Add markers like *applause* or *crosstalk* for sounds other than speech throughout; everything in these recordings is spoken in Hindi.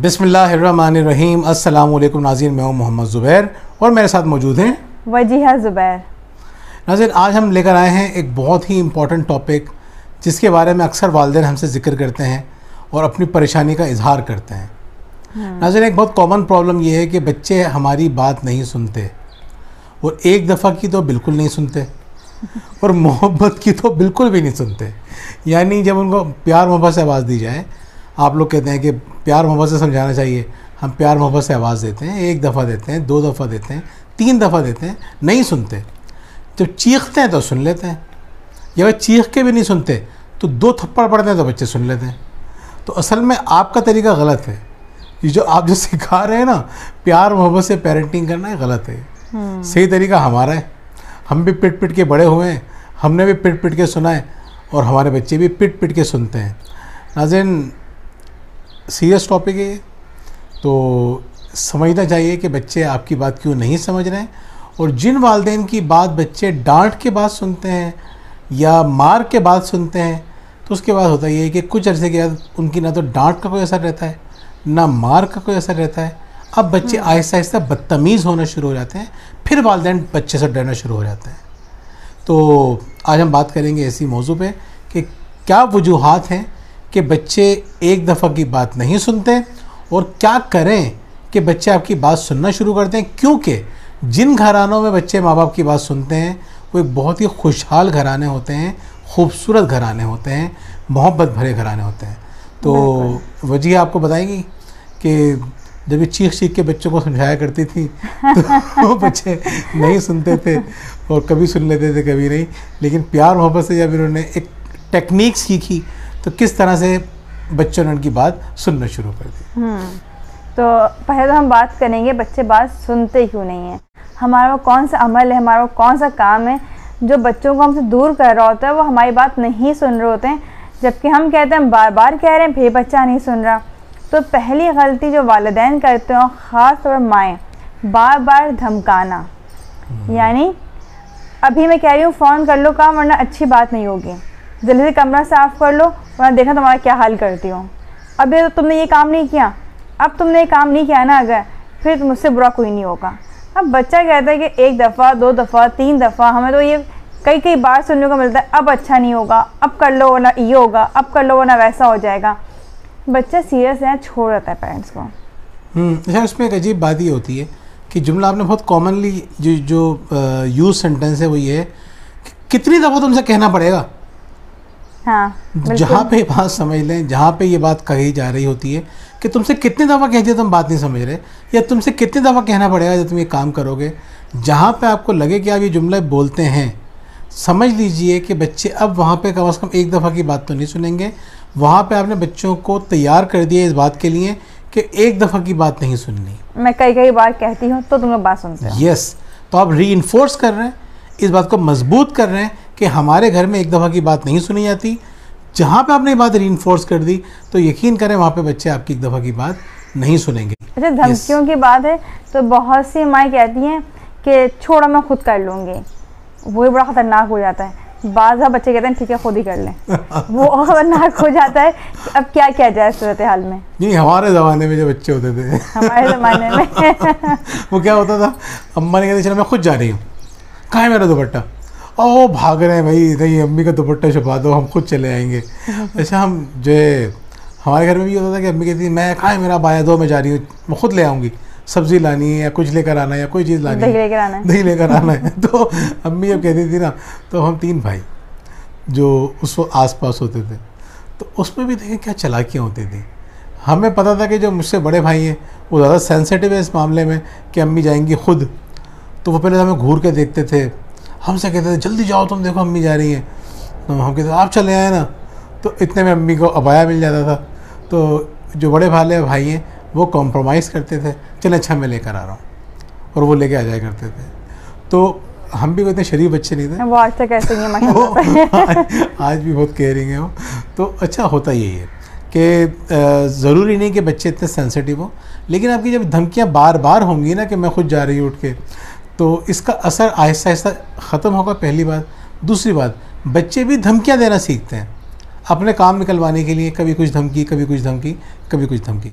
बिसमीम अल्लाम नाजिन मैं हूँ मोहम्मद ज़ुबैर और मेरे साथ मौजूद हैं। वजीहा ज़ुबैर। नाजिन आज हम लेकर आए हैं एक बहुत ही इम्पोर्टेंट टॉपिक जिसके बारे में अक्सर वालदेन हमसे ज़िक्र करते हैं और अपनी परेशानी का इजहार करते हैं। हम्म। नाजिन एक बहुत कॉमन प्रॉब्लम यह है कि बच्चे हमारी बात नहीं सुनते और एक दफ़ा की तो बिल्कुल नहीं सुनते और मोहब्बत की तो बिल्कुल भी नहीं सुनते। यानी जब उनको प्यार मोहब्बत से आवाज़ दी जाए आप लोग कहते हैं कि प्यार मोहब्बत से समझाना चाहिए। हम प्यार मोहब्बत से आवाज़ देते हैं एक दफ़ा देते हैं दो दफ़ा देते हैं तीन दफ़ा देते हैं नहीं सुनते। जब चीखते हैं तो सुन लेते हैं। या अगर चीख के भी नहीं सुनते तो दो थप्पड़ पड़ते हैं तो बच्चे सुन लेते हैं। तो असल में आपका तरीका गलत है। ये जो आप जो सिखा रहे हैं ना प्यार मोहब्बत से पेरेंटिंग करना है गलत है। हम्म। सही तरीका हमारा है। हम भी पिट पिट के बड़े हुए हैं। हमने भी पिट पिट के सुना है और हमारे बच्चे भी पिट पिट के सुनते हैं। नाजिन सीरियस टॉपिक है ये। तो समझना चाहिए कि बच्चे आपकी बात क्यों नहीं समझ रहे हैं? और जिन वालदेन की बात बच्चे डांट के बाद सुनते हैं या मार के बाद सुनते हैं तो उसके बाद होता ये है कि कुछ अरसे के बाद उनकी ना तो डांट का कोई असर रहता है ना मार का कोई असर रहता है। अब बच्चे हम्म। आहिस्ता आहिस्ता बदतमीज़ होना शुरू हो जाते हैं फिर वालदे बच्चे से डरना शुरू हो जाते हैं। तो आज हम बात करेंगे ऐसी मौजू पर कि क्या वजूहत हैं कि बच्चे एक दफ़ा की बात नहीं सुनते और क्या करें कि बच्चे आपकी बात सुनना शुरू करते हैं क्योंकि जिन घरानों में बच्चे माँ बाप की बात सुनते हैं वो एक बहुत ही खुशहाल घराने होते हैं खूबसूरत घराने होते हैं मोहब्बत भरे घराने होते हैं। तो वजह आपको बताएँगी कि जब ये चीख चीख के बच्चों को समझाया करती थी तो वो बच्चे नहीं सुनते थे और कभी सुन लेते थे कभी नहीं। लेकिन प्यार मोहब्बत से जब इन्होंने एक टेक्निक सीखी तो किस तरह से बच्चों ने उनकी बात सुनना शुरू कर दी? हम्म, तो पहले तो हम बात करेंगे बच्चे बात सुनते क्यों नहीं हैं? हमारा वो कौन सा अमल है हमारा वो कौन सा काम है जो बच्चों को हमसे दूर कर रहा होता है वो हमारी बात नहीं सुन रहे होते हैं। जबकि हम कहते हैं बार बार कह रहे हैं फिर बच्चा नहीं सुन रहा। तो पहली गलती जो वालदेन करते हैं ख़ास तौर माएँ बार बार धमकाना। हम्म। यानी अभी मैं कह रही हूँ फ़ोन कर लो काम वरना अच्छी बात नहीं होगी। जल्दी से कमरा साफ़ कर लो वरना देखना तुम्हारा क्या हाल करती हो। अभी तो तुमने ये काम नहीं किया। अब तुमने ये काम नहीं किया ना अगर फिर मुझसे बुरा कोई नहीं होगा। अब बच्चा कहता है कि एक दफ़ा दो दफ़ा तीन दफ़ा हमें तो ये कई कई बार सुनने को मिलता है अब अच्छा नहीं होगा अब कर लो वरना ये होगा अब कर लो वरना वैसा हो जाएगा। बच्चा सीरियस है छोड़ देता है पेरेंट्स को। हम्म, अच्छा उसमें एक अजीब बात ये होती है कि जुमला आपने बहुत कॉमनली जो जो यूज़ सेंटेंस है वो ये है कि कितनी दफ़ा तुमसे कहना पड़ेगा? हाँ जहाँ पे बात समझ लें जहाँ पे ये बात कही जा रही होती है कि तुमसे कितने दफ़ा कहती है तुम बात नहीं समझ रहे या तुमसे कितने दफ़ा कहना पड़ेगा जब तुम ये काम करोगे। जहाँ पे आपको लगे कि आप ये जुमला बोलते हैं समझ लीजिए कि बच्चे अब वहाँ पे कम अज़ कम एक दफ़ा की बात तो नहीं सुनेंगे। वहाँ पे आपने बच्चों को तैयार कर दिया इस बात के लिए कि एक दफ़ा की बात नहीं सुननी। मैं कई कई बार कहती हूँ तो तुम लोग बात सुनते हो। यस तो आप री कर रहे हैं इस बात को मज़बूत कर रहे हैं कि हमारे घर में एक दफ़ा की बात नहीं सुनी जाती जहाँ पे आपने बात री कर दी तो यकीन करें वहाँ पे बच्चे आपकी एक दफ़ा की बात नहीं सुनेंगे। अच्छा धमकियों. की बात है तो बहुत सी माएँ कहती हैं कि छोड़ो मैं खुद कर लूँगी। वो बड़ा ख़तरनाक हो जाता है। बाज़ बच्चे कहते हैं ठीक है खुद ही कर लें। वो *laughs* खतरनाक हो जाता है। अब क्या किया जाए सूरत हाल में? नहीं हमारे ज़माने में जो बच्चे होते थे। हमारे ज़माने में। *laughs* वो क्या होता था? अम्मा ने कहते चलो मैं खुद जा रही हूँ। कहाँ है मेरा दुपट्टा? ओ भाग रहे हैं भाई नहीं अम्मी का दुपट्टा छुपा दो हम खुद चले आएँगे। *laughs* अच्छा हम जो है हमारे घर में भी होता था कि अम्मी कहती मैं कहाँ है मेरा बाया दो मैं जा रही हूँ मैं खुद ले आऊँगी। सब्ज़ी लानी है या कुछ लेकर आना है या कोई चीज़ लानी दही लेकर आना है। दही लेकर आना है। *laughs* तो अम्मी जब कहती थी ना तो हम तीन भाई जो उस आस पास होते थे तो उसमें भी देखें क्या चलाकियाँ होती थी। हमें पता था कि जो मुझसे बड़े भाई हैं वो ज़्यादा सेंसिटिव है इस मामले में कि अम्मी जाएँगी खुद। तो वो पहले हमें घूर के देखते थे हमसे कहते थे जल्दी जाओ तुम देखो अम्मी जा रही हैं। तो हम कहते आप चले आए ना। तो इतने में अम्मी को अबाया मिल जाता था। तो जो बड़े भाले भाई हैं वो कॉम्प्रोमाइज़ करते थे चल अच्छा मैं लेकर आ रहा हूँ। और वो लेके आ जाया करते थे। तो हम भी इतने शरीफ बच्चे नहीं थे। वो आज तक ऐसे ही आज, *laughs* आज भी बहुत केयरिंग है वो। तो अच्छा होता यही है कि ज़रूरी नहीं कि बच्चे इतने सेंसिटिव हो। लेकिन आपकी जब धमकियाँ बार बार होंगी ना कि मैं खुद जा रही हूँ उठ के तो इसका असर आहिस्ता आहिस्ता ख़त्म होगा पहली बात। दूसरी बात बच्चे भी धमकियाँ देना सीखते हैं। अपने काम निकलवाने के लिए कभी कुछ धमकी कभी कुछ धमकी कभी कुछ धमकी।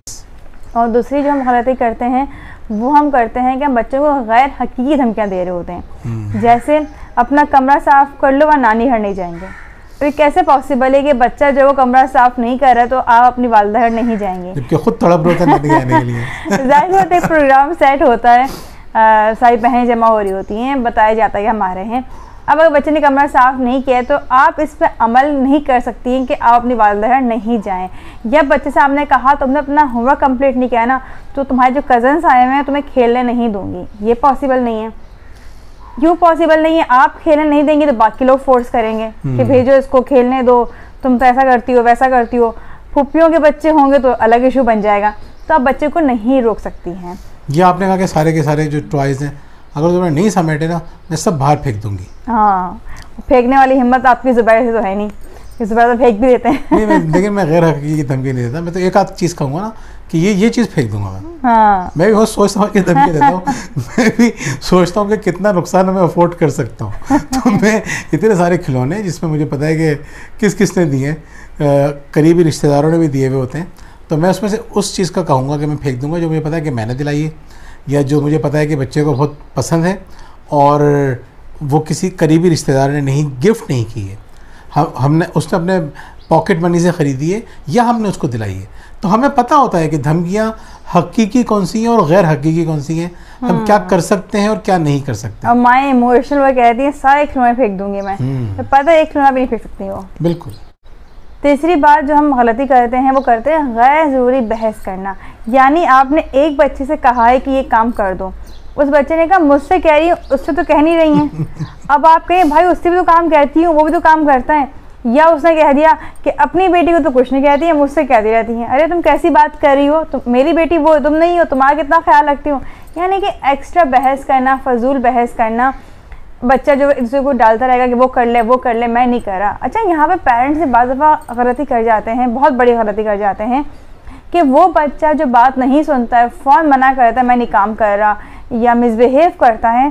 और दूसरी जो हम गलती करते हैं वो हम करते हैं कि हम बच्चों को गैर हकीकी धमकियाँ दे रहे होते हैं। जैसे अपना कमरा साफ़ कर लो वह नानी घर नहीं जाएँगे। तो ये कैसे पॉसिबल है कि बच्चा जो वो कमरा साफ़ नहीं कर रहा तो आप अपनी वालदा घर नहीं जाएँगे? जबकि खुद तड़प रहे हैं के लिए। *laughs* ज़ाहिर बात है, प्रोग्राम सेट होता है। सारी बहनें जमा हो रही होती हैं बताया जाता है कि हम आ रहे हैं। अब अगर बच्चे ने कमरा साफ़ नहीं किया है, तो आप इस पर अमल नहीं कर सकती हैं कि आप अपनी वालदा नहीं जाएँ। या बच्चे से आपने कहा तुमने अपना होमवर्क कंप्लीट नहीं किया ना तो तुम्हारे जो कज़न्स आए हुए हैं तुम्हें खेलने नहीं दूँगी। ये पॉसिबल नहीं है। क्यों पॉसिबल नहीं है? आप खेलने नहीं देंगे तो बाकी लोग फोर्स करेंगे कि भेजो इसको खेलने दो। तुम तो ऐसा करती हो वैसा करती हो। फुप्पियों के बच्चे होंगे तो अलग इशू बन जाएगा। तो आप बच्चे को नहीं रोक सकती हैं। ये आपने कहा कि सारे के सारे जो टॉयज़ हैं अगर तुमने नहीं समेटे ना मैं सब बाहर फेंक दूँगी। हाँ फेंकने वाली हिम्मत आपकी जुबैर से तो है नहीं जुबैर तो फेंक भी देते हैं। नहीं मैं *laughs* लेकिन मैं गैर हकीकी की धमकी नहीं देता मैं तो एक आध चीज़ कहूँगा ना कि ये ये चीज़ फेंक दूँगा मैं। हाँ। मैं भी बहुत सोच समझ के धमकी देता हूँ मैं भी सोचता हूँ कि कितना नुकसान मैं अफोर्ड कर सकता हूँ। तो *laughs* मैं इतने सारे खिलौने जिसमें मुझे पता है कि किस किस ने दिए करीबी रिश्तेदारों ने भी दिए हुए होते हैं तो मैं उसमें से उस चीज़ का कहूँगा कि मैं फेंक दूँगा जो मुझे पता है कि मैंने दिलाई है या जो मुझे पता है कि बच्चे को बहुत पसंद है और वो किसी करीबी रिश्तेदार ने नहीं गिफ्ट नहीं की है। हम हमने उसने अपने पॉकेट मनी से ख़रीदी है या हमने उसको दिलाई है। तो हमें पता होता है कि धमकियाँ हकीकी कौन सी हैं और गैर हकीकी कौन सी हैं। हम क्या कर सकते हैं और क्या नहीं कर सकते। अब माए इमोशनल वो कहती है सारे खिलौने फेंक दूँगी मैं। हम्म। तो पता है एक खिलौना भी नहीं फेंक सकती वो। बिल्कुल। तीसरी बात जो हम गलती करते हैं वो करते हैं गैर ज़रूरी बहस करना। यानी आपने एक बच्चे से कहा है कि ये काम कर दो। उस बच्चे ने कहा मुझसे कह रही हूँ उससे तो कह नहीं रही हैं। *laughs* अब आप कहें भाई उससे भी तो काम कहती हूँ वो भी तो काम करता है। या उसने कह दिया कि अपनी बेटी को तो कुछ नहीं कहती है मुझसे कहती रहती हैं। अरे तुम कैसी बात कर रही हो? तुम मेरी बेटी वो तुम नहीं हो तुम्हारा कितना ख्याल रखती हो? यानी कि एक्स्ट्रा बहस करना फजूल बहस करना बच्चा जो एक दूसरे को डालता रहेगा कि वो कर ले, वो कर ले, मैं नहीं कर रहा। अच्छा यहाँ पे पेरेंट्स से बाज़ दफ़ा गलती कर जाते हैं, बहुत बड़ी गलती कर जाते हैं कि वो बच्चा जो बात नहीं सुनता है फ़ौन मना करता है, मैं नहीं काम कर रहा, या मिसबिहेव करता है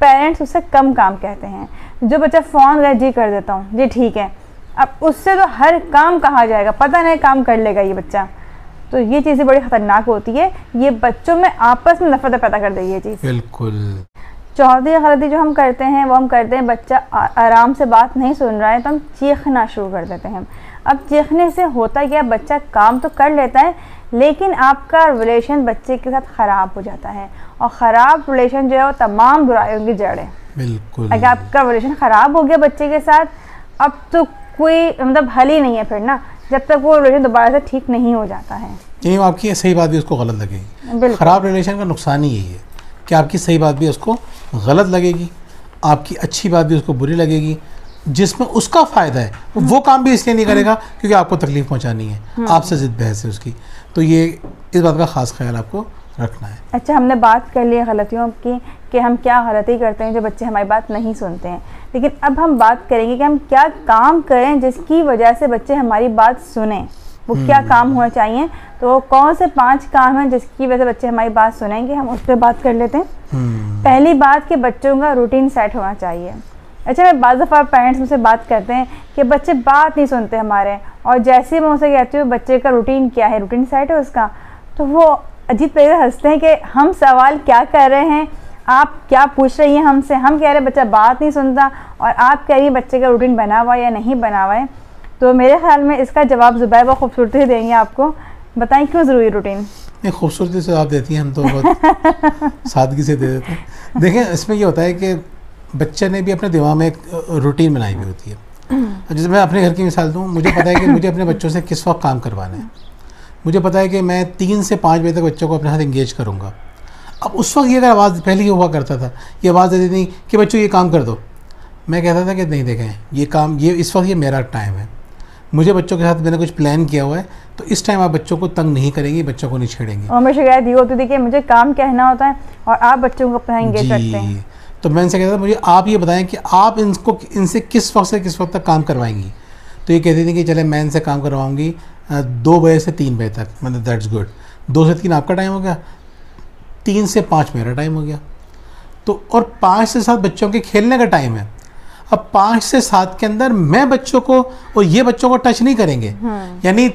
पेरेंट्स उससे कम काम कहते हैं। जो बच्चा फ़ौन गया जी कर देता हूँ, जी ठीक है। अब उससे तो हर काम कहा जाएगा? पता नहीं काम कर लेगा ये बच्चा। तो ये चीज़ें बड़ी ख़तरनाक होती है। ये बच्चों में आपस में नफरत पैदा कर देगी ये चीज़। बिल्कुल। चौथी गलती जो हम करते हैं वो हम करते हैं बच्चा आराम से बात नहीं सुन रहा है तो हम चीखना शुरू कर देते हैं। अब चीखने से होता क्या बच्चा काम तो कर लेता है लेकिन आपका रिलेशन बच्चे के साथ ख़राब हो जाता है। और ख़राब रिलेशन जो है वो तमाम बुराइयों की जड़ है। बिल्कुल। अगर आपका रिलेशन ख़राब हो गया बच्चे के साथ अब तो कोई मतलब हल ही नहीं है फिर ना जब तक वो रिलेशन दोबारा से ठीक नहीं हो जाता है। यही आपकी सही बात भी उसको गलत लगेगी। ख़राब रिलेशन का नुकसान ही यही है कि आपकी सही बात भी उसको गलत लगेगी आपकी अच्छी बात भी उसको बुरी लगेगी जिसमें उसका फ़ायदा है वो काम भी इसलिए नहीं करेगा क्योंकि आपको तकलीफ़ पहुंचानी है आपसे ज़िद बहस है उसकी। तो ये इस बात का ख़ास ख्याल आपको रखना है। अच्छा हमने बात कर ली है गलतियों की कि हम क्या गलती करते हैं जो बच्चे हमारी बात नहीं सुनते हैं। लेकिन अब हम बात करेंगे कि हम क्या काम करें जिसकी वजह से बच्चे हमारी बात सुने। वो क्या काम होना चाहिए? तो कौन से पाँच काम हैं जिसकी वजह से बच्चे हमारी बात सुनेंगे? हम उस पर बात कर लेते हैं। हम्म, पहली बात कि बच्चों का रूटीन सेट होना चाहिए। अच्छा मैं बाज़ दफ़ा पेरेंट्स मुझसे बात करते हैं कि बच्चे बात नहीं सुनते हमारे और जैसे ही मैं उनसे कहती हूँ बच्चे का रूटीन क्या है? रूटीन सेट है उसका? तो वो अजीब तरीके से हँसते हैं कि हम सवाल क्या कर रहे हैं? आप क्या पूछ रही हैं हमसे? हम कह रहे हैं बच्चा बात नहीं सुनता और आप कह रही हैं बच्चे का रूटीन बना हुआ या नहीं बना हुआ है? तो मेरे ख्याल में इसका जवाब ज़ुबैर बहुत खूबसूरती से देंगे आपको। बताएँ क्यों ज़रूरी रूटीन नहीं खूबसूरती से आप देती हैं हम तो बहुत *laughs* सादगी से दे देते हैं। देखें इसमें ये होता है कि बच्चे ने भी अपने दिमाग में एक रूटीन बनाई हुई होती है। जैसे मैं अपने घर की मिसाल दूँ मुझे पता है कि मुझे अपने बच्चों से किस वक्त काम करवाना है। मुझे पता है कि मैं तीन से पाँच बजे तक बच्चों को अपने साथ इंगेज करूँगा। अब उस वक्त ये अगर आवाज़ पहले ही हुआ करता था ये आवाज़ देती थी कि बच्चों ये काम कर दो। मैं कहता था कि नहीं देखें ये काम ये इस वक्त ये मेरा टाइम है। मुझे बच्चों के साथ मैंने कुछ प्लान किया हुआ है तो इस टाइम आप बच्चों को तंग नहीं करेंगे बच्चों को नहीं छेड़ेंगे। और हमें शिकायत ये होती थी कि मुझे काम कहना होता है और आप बच्चों को अपना इंगेज रखते हैं। तो मैं इनसे कहता था मुझे आप ये बताएँ कि आप इनको इनसे किस वक्त से किस वक्त तक काम करवाएँगी? तो ये कहती थी कि चले मैं इनसे काम करवाऊँगी दो बजे से तीन बजे तक मतलब दैट्स गुड दो से तीन आपका टाइम हो गया तीन से पाँच मेरा टाइम हो गया। तो और पाँच से सात बच्चों के खेलने का टाइम है। अब पाँच से सात के अंदर मैं बच्चों को और ये बच्चों को टच नहीं करेंगे। यानी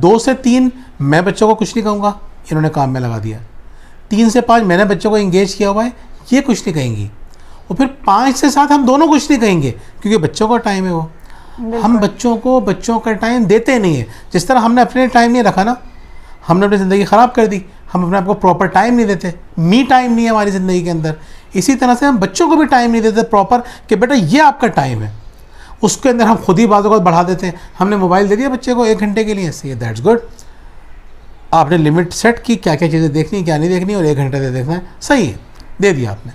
दो से तीन मैं बच्चों को कुछ नहीं कहूँगा इन्होंने काम में लगा दिया। तीन से पाँच मैंने बच्चों को इंगेज किया हुआ है ये कुछ नहीं कहेंगी। और फिर पाँच से सात हम दोनों कुछ नहीं कहेंगे क्योंकि बच्चों का टाइम है वो। हम बच्चों को बच्चों का टाइम देते नहीं है। जिस तरह हमने अपने टाइम नहीं रखा ना हमने अपनी ज़िंदगी ख़राब कर दी हम अपने आप को प्रॉपर टाइम नहीं देते। मी टाइम नहीं है हमारी ज़िंदगी के अंदर। इसी तरह से हम बच्चों को भी टाइम नहीं देते प्रॉपर कि बेटा ये आपका टाइम है। उसके अंदर हम खुद ही बातों को बढ़ा देते हैं। हमने मोबाइल दे दिया बच्चे को एक घंटे के लिए। सही दैट्स गुड आपने लिमिट सेट की क्या क्या चीज़ें देखनी, क्या नहीं देखनी, और एक घंटे से देखना है। सही है, दे दिया आपने।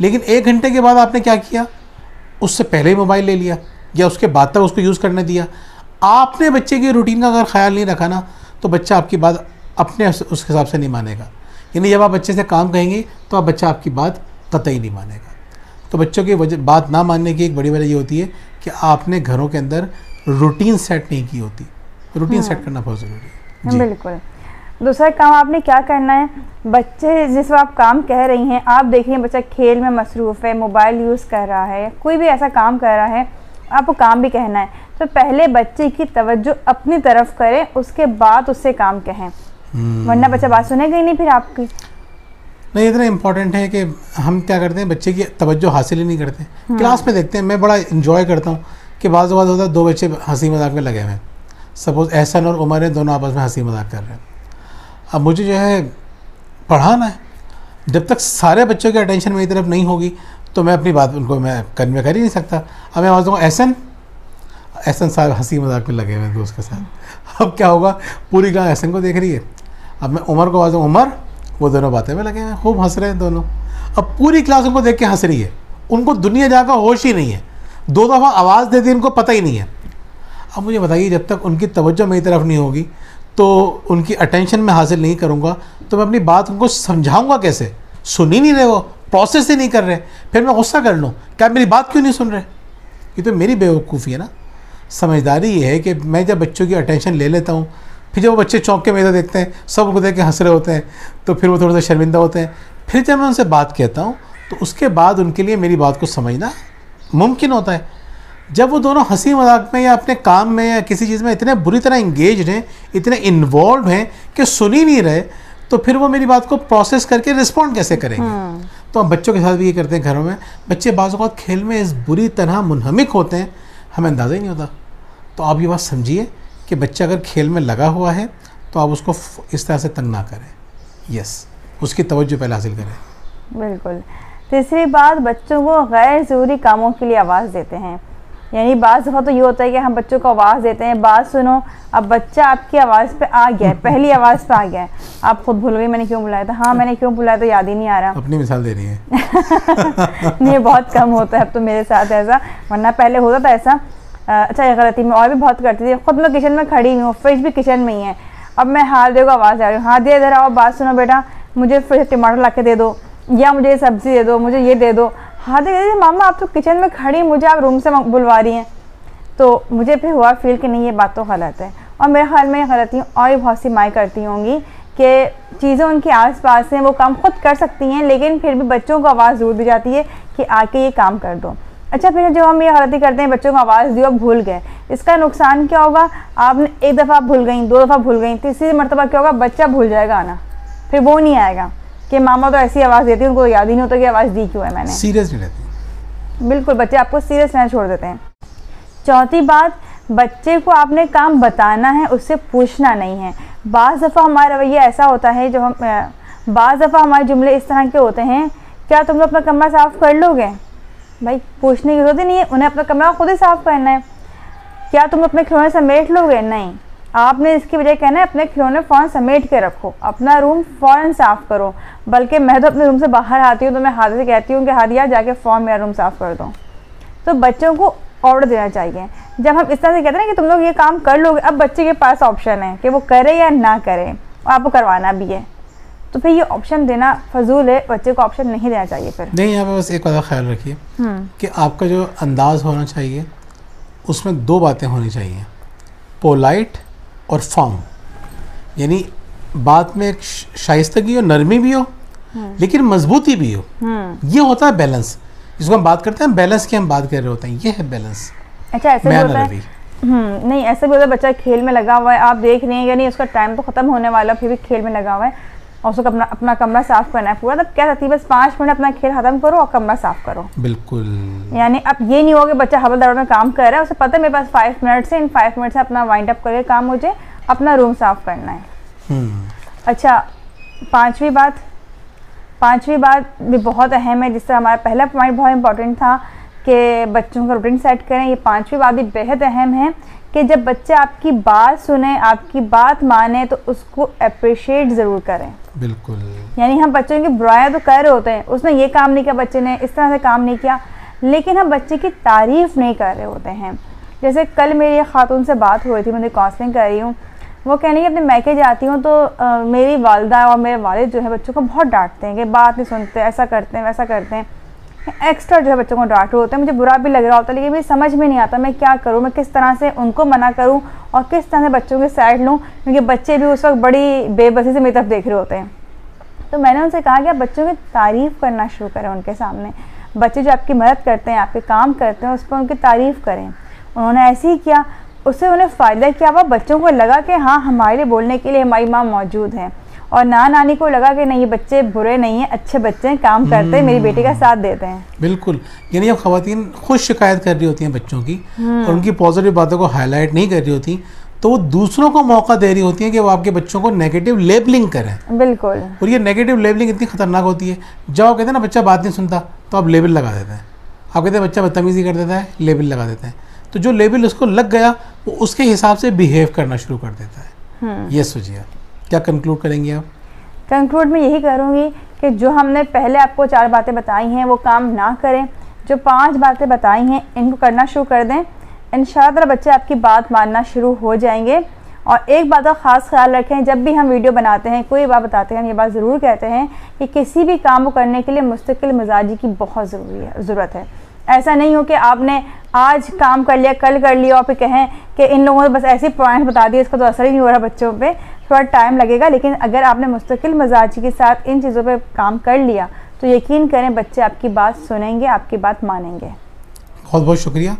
लेकिन एक घंटे के बाद आपने क्या किया? उससे पहले ही मोबाइल ले लिया, या उसके बाद तक उसको यूज़ करने दिया। आपने बच्चे की रूटीन का अगर ख्याल नहीं रखा ना तो बच्चा आपकी बात अपने उस हिसाब से नहीं मानेगा। यानी जब आप बच्चे से काम कहेंगे तो आप बच्चा आपकी बात कतई नहीं मानेगा। तो बच्चों की वजह बात ना मानने की एक बड़ी वजह ये होती है कि आपने घरों के अंदर रूटीन सेट नहीं की होती। रूटीन सेट हाँ। करना बहुत ज़रूरी है। बिल्कुल। दूसरा काम आपने क्या करना है? बच्चे जिस आप काम कह रही हैं आप देख रही हैं बच्चा खेल में मसरूफ़ है मोबाइल यूज़ कर रहा है कोई भी ऐसा काम कर रहा है आपको काम भी कहना है। तो पहले बच्चे की तवज्जो अपनी तरफ़ करें उसके बाद उससे काम कहें। हम्म। वरना बच्चा बात सुनेगा ही नहीं फिर आपकी। नहीं इतना इम्पोर्टेंट है कि हम क्या करते हैं बच्चे की तवज्जो हासिल ही नहीं करते। क्लास में देखते हैं मैं बड़ा इन्जॉय करता हूँ कि बाज़ बात होता है दो बच्चे हँसी मज़ाक में लगे हुए हैं। सपोज़ एहसन और उमर है दोनों आपस में हँसी मज़ाक कर रहे हैं। अब मुझे जो है पढ़ाना है। जब तक सारे बच्चों की अटेंशन मेरी तरफ़ नहीं होगी तो मैं अपनी बात उनको मैं कन्वे कर ही नहीं सकता। अब मैं आवाज़ दूँगा एहसन एहसन साहब हँसी मज़ाक में लगे हुए हैं दोस्त के साथ। अब क्या होगा पूरी क्लास एहसन को देख रही है। अब मैं उमर को आवाज़ दूँ उमर वो दोनों बातें में लगे हैं। खूब हंस रहे हैं दोनों। अब पूरी क्लास उनको देख के हंस रही है। उनको दुनिया जहाँ का होश ही नहीं है। दो दफ़ा आवाज़ दे दी उनको पता ही नहीं है। अब मुझे बताइए, जब तक उनकी तवज्जो मेरी तरफ़ नहीं होगी तो उनकी अटेंशन में हासिल नहीं करूँगा तो मैं अपनी बात उनको समझाऊँगा कैसे? सुन ही नहीं रहे वो प्रोसेस ही नहीं कर रहे। फिर मैं गुस्सा कर लूँ। क्या मेरी बात क्यों नहीं सुन रहे? ये तो मेरी बेवकूफ़ी है ना। समझदारी ये है कि मैं जब बच्चों की अटेंशन ले लेता हूँ फिर जब वो बच्चे चौंक के मेरे देखते हैं सब उनको देख के हंस रहे होते हैं तो फिर वो थोड़ा सा शर्मिंदा होते हैं। फिर जब मैं उनसे बात कहता हूँ तो उसके बाद उनके लिए मेरी बात को समझना मुमकिन होता है। जब वो दोनों हँसी मज़ाक में या अपने काम में या किसी चीज़ में इतने बुरी तरह इंगेज हैं इतने इन्वॉल्व हैं कि सुन ही नहीं रहे तो फिर वो मेरी बात को प्रोसेस करके रिस्पॉन्ड कैसे करेंगे? तो हम बच्चों के साथ भी ये करते हैं घरों में। बच्चे बाज़ अवत खेल में इस बुरी तरह मुनहमिक होते हैं हमें अंदाज़ा ही नहीं होता। तो आप ये बात समझिए कि बच्चा अगर खेल में लगा हुआ है तो आप उसको इस तरह से तंग ना करें। यस उसकी तवज्जो पहले हासिल करें। बिल्कुल। तीसरी बात बच्चों को गैर ज़रूरी कामों के लिए आवाज़ देते हैं। यानी बाज़ दफ़ा तो ये होता है कि हम बच्चों को आवाज़ देते हैं। बात सुनो अब बच्चा आपकी आवाज़ पे आ गया है पहली आवाज़ पे आ गया है। आप खुद भूल गई मैंने क्यों बुलाया था? हाँ मैंने क्यों बुलाया तो याद ही नहीं आ रहा। अपनी मिसाल दे रही है। *laughs* ये बहुत कम होता है अब तो मेरे साथ ऐसा। वरना पहले होता था ऐसा। अच्छा ये गलती मैं और भी बहुत करती थी। खुद मैं किचन में खड़ी हूँ, फ्रिज भी किचन में ही है। अब मैं हाथ देखो, आवाज़ आ रही हूँ। दे, इधर आओ बात सुनो बेटा। मुझे फ्रिज टमाटर ला के दे दो, या मुझे ये सब्ज़ी दे दो, मुझे ये दे दो। हाथ दे मामा, आप तो किचन में खड़ी मुझे आप रूम से बुलवा रही हैं। तो मुझे फिर हुआ फील कि नहीं, ये बात तो गलत है। और मेरे ख्याल में ये गलती और भी बहुत सी माएँ करती होंगी कि चीज़ें उनके आसपास हैं, वो काम खुद कर सकती हैं, लेकिन फिर भी बच्चों को आवाज़ ज़रूर दी जाती है कि आके ये काम कर दो। अच्छा फिर जो हम ये गलती करते हैं बच्चों को आवाज़ दी और भूल गए। इसका नुकसान क्या होगा? आपने एक दफ़ा भूल गई दो दफ़ा भूल गई तीसरी मरतबा क्या होगा? बच्चा भूल जाएगा आना। फिर वो नहीं आएगा कि मामा तो ऐसी आवाज़ देती है उनको याद ही नहीं होता कि आवाज़ दी क्यों है मैंने। सीरियस नहीं रहती। बिल्कुल बच्चे आपको सीरियस रहना छोड़ देते हैं। चौथी बात बच्चे को आपने काम बताना है उससे पूछना नहीं है। बाज़ दफ़ा हमारा रवैया ऐसा होता है जो हम बाज़ दफ़ा हमारे जुमले इस तरह के होते हैं क्या तुम लोग अपना कमरा साफ़ कर लोगे? भाई, पूछने की ज़रूरत ही नहीं है। उन्हें अपना कमरा खुद ही साफ़ करना है। क्या तुम अपने खिलौने समेट लोगे? नहीं। आपने इसकी वजह कहना है, अपने खिलौने फ़ौरन समेट के रखो। अपना रूम फ़ौरन साफ़ करो। बल्कि मैं तो अपने रूम से बाहर आती हूँ तो मैं हाथ से कहती हूँ कि हादिया जाके फ़ौरन मेरा रूम साफ़ कर दो। तो बच्चों को ऑर्डर देना चाहिए। जब हम इस तरह से कहते हैं ना कि तुम लोग ये काम कर लोगे, अब बच्चे के पास ऑप्शन है कि वो करे या ना करे। और आपको करवाना भी है। तो फिर ये ऑप्शन देना फजूल है बच्चे को ऑप्शन नहीं देना चाहिए फिर। नहीं यहाँ पे बस एक बात का ख्याल रखिए हम्म। कि आपका जो अंदाज होना चाहिए उसमें दो बातें होनी चाहिए। पोलाइट और फॉर्म। यानी बात में एक शाइस्तगी हो नरमी भी हो लेकिन मजबूती भी हो। हम्म। ये होता है बैलेंस जिसको हम बात करते हैं बैलेंस की हम बात कर रहे होते हैं ये है बैलेंस अच्छा ऐसे होता है? हम्म नहीं ऐसा भी होता है बच्चा खेल में लगा हुआ है आप देख रहे हैं या नहीं उसका टाइम तो खत्म होने वाला फिर भी खेल में लगा हुआ है। और उसको अपना अपना कमरा साफ़ करना है। पूरा तब क्या रहती है? बस पाँच मिनट अपना खेल खत्म करो और कमरा साफ़ करो। बिल्कुल। यानी अब ये नहीं होगा कि बच्चा हवल दौड़ में काम कर रहा है उसे पता है मेरे पास फाइव मिनट से इन फाइव मिनट से अपना वाइंड अप करके काम मुझे अपना रूम साफ़ करना है। हम्म। अच्छा पांचवी बात। पाँचवीं बात भी बहुत अहम है जिससे हमारा पहला पॉइंट बहुत इंपॉर्टेंट था कि बच्चों का रूटीन सेट करें। ये पांचवी बात भी बेहद अहम है कि जब बच्चे आपकी बात सुने आपकी बात माने तो उसको अप्रिशिएट ज़रूर करें। बिल्कुल। यानी हम बच्चों की बुराइयाँ तो कर रहे होते हैं उसने ये काम नहीं किया बच्चे ने इस तरह से काम नहीं किया लेकिन हम बच्चे की तारीफ़ नहीं कर रहे होते हैं। जैसे कल मेरी एक खातून से बात हुई थी मैं काउंसलिंग कर रही हूँ। वो कहने की अपने मैके जाती हूँ तो अ, मेरी वालदा और मेरे वालिद जो है बच्चों को बहुत डांटते हैं कि बात नहीं सुनते ऐसा करते हैं वैसा करते हैं। एक्स्ट्रा जो है बच्चों को डांट रहे होते हैं। मुझे बुरा भी लग रहा होता है, लेकिन मुझे समझ में नहीं आता मैं क्या करूँ, मैं किस तरह से उनको मना करूँ और किस तरह से बच्चों के साइड लूँ, क्योंकि बच्चे भी उस वक्त बड़ी बेबसी से मेरी तरफ़ देख रहे होते हैं। तो मैंने उनसे कहा कि आप बच्चों की तारीफ़ करना शुरू करें उनके सामने। बच्चे जो आपकी मदद करते हैं, आपके काम करते हैं, उस पर उनकी तारीफ़ करें। उन्होंने ऐसे ही किया, उससे उन्हें फ़ायदा किया हुआ बच्चों को लगा कि हाँ हमारे लिए बोलने के लिए हमारी माँ मौजूद है। और ना नानी को लगा कि नहीं ये बच्चे बुरे नहीं हैं अच्छे बच्चे हैं काम करते हैं मेरी बेटी का साथ देते हैं। बिल्कुल। यानी अब खातन खुद शिकायत कर रही होती हैं बच्चों की और उनकी पॉजिटिव बातों को हाईलाइट नहीं कर रही होती तो वो दूसरों को मौका दे रही होती हैं कि वो आपके बच्चों को नेगेटिव लेबलिंग करें। बिल्कुल। और ये नेगेटिव लेबलिंग इतनी खतरनाक होती है। जब आप कहते हैं ना बच्चा बात नहीं सुनता तो आप लेबल लगा देते हैं। आप कहते हैं बच्चा बदतमीजी कर देता है लेबल लगा देते हैं। तो जो लेबल उसको लग गया वो उसके हिसाब से बिहेव करना शुरू कर देता है। ये सोचिए क्या कंक्लूड करेंगे आप? कंक्लूड में यही करूँगी कि जो हमने पहले आपको चार बातें बताई हैं, वो काम ना करें। जो पाँच बातें बताई हैं, इनको करना शुरू कर दें। इन बच्चे, आपकी बात मानना शुरू हो जाएँगे। और एक बात का ख़ास ख्याल रखें, जब भी हम वीडियो बनाते हैं, कोई बात बताते हैं, हम ये बात ज़रूर कहते हैं कि किसी भी काम को करने के लिए मुस्तकिल मिजाजी की बहुत ज़रूरी है, ज़रूरत है। ऐसा नहीं हो कि आपने आज काम कर लिया, कल कर लिया और फिर कहें कि इन लोगों ने बस ऐसे पॉइंट बता दिए, इसका तो असर ही नहीं हो रहा बच्चों पे। थोड़ा टाइम लगेगा लेकिन अगर आपने मुस्तकिल मजाजी के साथ इन चीज़ों पर काम कर लिया तो यकीन करें बच्चे आपकी बात सुनेंगे आपकी बात मानेंगे। बहुत बहुत शुक्रिया।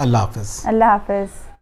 अल्लाह हाफिज़। अल्लाह हाफिज़।